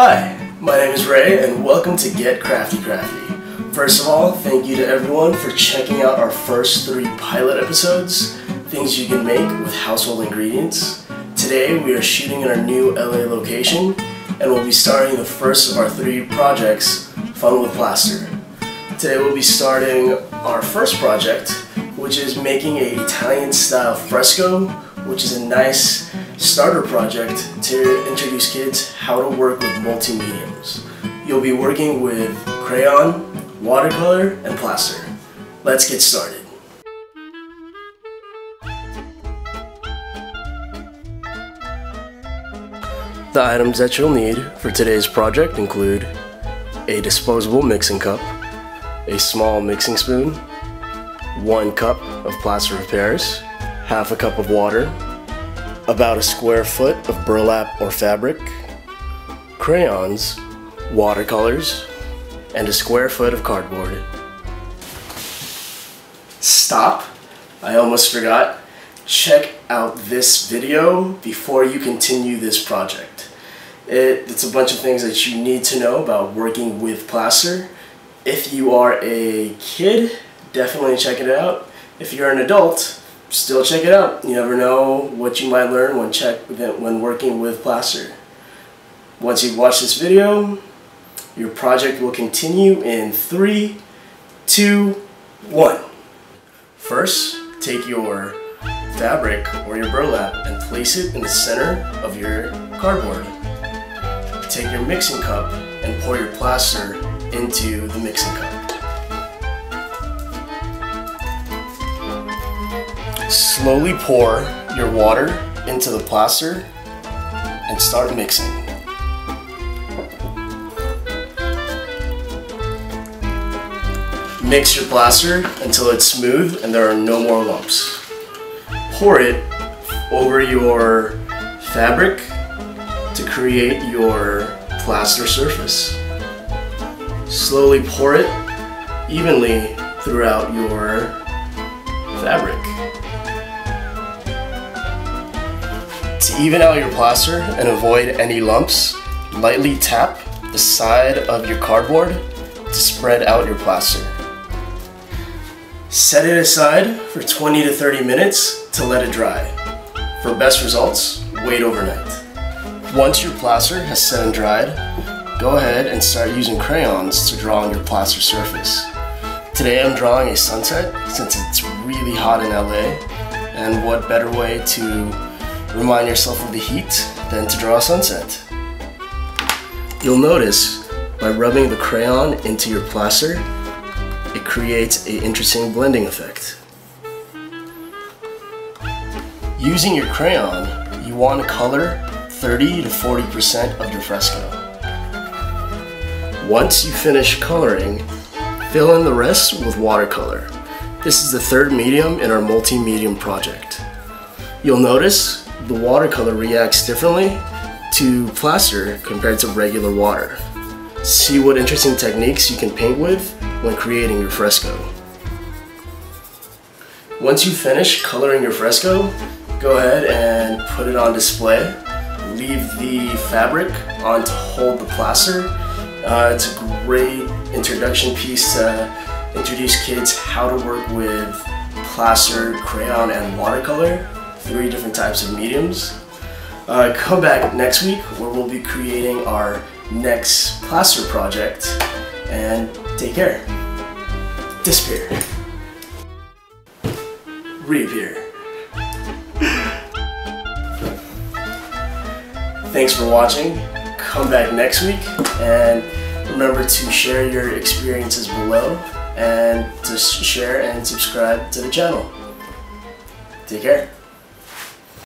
Hi, my name is Ray and welcome to Get Crafty Crafty. First of all, thank you to everyone for checking out our first three pilot episodes, things you can make with household ingredients. Today we are shooting in our new LA location and we'll be starting the first of our three projects, Fun with Plaster. Today we'll be starting our first project, which is making a Italian style fresco, which is a nice starter project to introduce kids how to work with multi-mediums. You'll be working with crayon, watercolor, and plaster. Let's get started. The items that you'll need for today's project include a disposable mixing cup, a small mixing spoon, one cup of plaster of Paris, half a cup of water, about a square foot of burlap or fabric, crayons, watercolors, and a square foot of cardboard. Stop! I almost forgot. Check out this video before you continue this project. It, it's a bunch of things that you need to know about working with plaster. If you are a kid, definitely check it out. If you're an adult, still check it out. You never know what you might learn when check when working with plaster. Once you've watched this video, your project will continue in three, two, one. First, take your fabric or your burlap and place it in the center of your cardboard. Take your mixing cup and pour your plaster into the mixing cup. Slowly pour your water into the plaster and start mixing. Mix your plaster until it's smooth and there are no more lumps. Pour it over your fabric to create your plaster surface. Slowly pour it evenly throughout your fabric. Even out your plaster and avoid any lumps, lightly tap the side of your cardboard to spread out your plaster. Set it aside for 20 to 30 minutes to let it dry. For best results, wait overnight. Once your plaster has set and dried, go ahead and start using crayons to draw on your plaster surface. Today I'm drawing a sunset since it's really hot in LA, and what better way to remind yourself of the heat then to draw a sunset. You'll notice by rubbing the crayon into your plaster, it creates an interesting blending effect. Using your crayon, you want to color 30 to 40% of your fresco. Once you finish coloring, fill in the rest with watercolor. This is the third medium in our multi-medium project. You'll notice the watercolor reacts differently to plaster compared to regular water. See what interesting techniques you can paint with when creating your fresco. Once you finish coloring your fresco, go ahead and put it on display. Leave the fabric on to hold the plaster. Uh, it's a great introduction piece to introduce kids how to work with plaster, crayon, and watercolor, three different types of mediums. Uh, come back next week where we'll be creating our next plaster project and take care disappear, reappear. Thanks for watching. Come back next week and remember to share your experiences below and to share and subscribe to the channel. Take care.